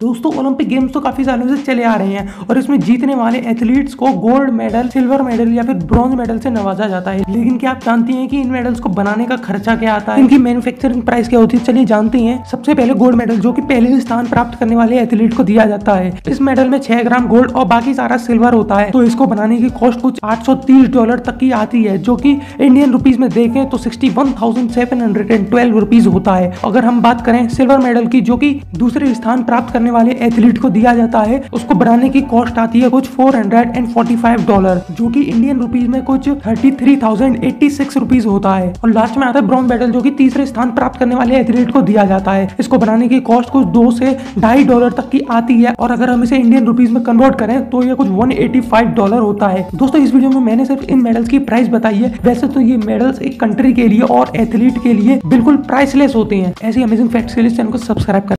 दोस्तों Olympic games तो काफ़ी सालों से चले आ रहे हैं और इसमें जीतने वाले एथलीट्स को गोल्ड मेडल सिल्वर मेडल या फिर ब्रॉन्ज मेडल से नवाजा जाता है। लेकिन क्या आप जानती हैं कि इन मेडल्स को बनाने का खर्चा क्या आता है? इनकी मैन्युफैक्चरिंग प्राइस क्या होती है? चलिए जानती हैं। सबसे पहले गोल्ड मेडल जो कि पहले स्थान प्राप्त करने वाले एथलीट को दिया जाता है। इस मेडल में छह ग्राम गोल्ड और बाकी सारा सिल्वर होता है। तो इसको बनाने की कॉस्ट कुछ आठ सौ तीस डॉलर तक की आती है, जो की इंडियन रुपीज़ में देखें तो सिक्सटी रुपीज़ होता है। अगर हम बात करें सिल्वर मेडल की, जो की दूसरे स्थान प्राप्त करने वाले एथलीट को दिया जाता है। उसको बनाने की कॉस्ट आती है कुछ four hundred and forty five dollar जो कि इंडियन रुपीज़ में कुछ thirty three thousand eighty six rupees होता है। और लास्ट में आता है ब्रॉन्ज मेडल जो कि तीसरे स्थान प्राप्त करने वाले एथलीट को दिया जाता है। इसको बनाने की कॉस्ट कुछ दो से ढाई डॉलर तक की आती है। और अगर हम इसे इंडियन रुपीज़ में कन्वर्ट करें तो ये कुछ वन डॉलर होता है। दोस्तों, इस वीडियो में मैंने सिर्फ़ इन मेडल्स की प्राइस बताई है। वैसे तो ये मेडल्स एक कंट्री के लिए और एथलीट के लिए बिल्कुल प्राइसलेस होते हैं। ऐसी अमेजिंग फैक्ट्स के लिए चैनल को सब्सक्राइब कर।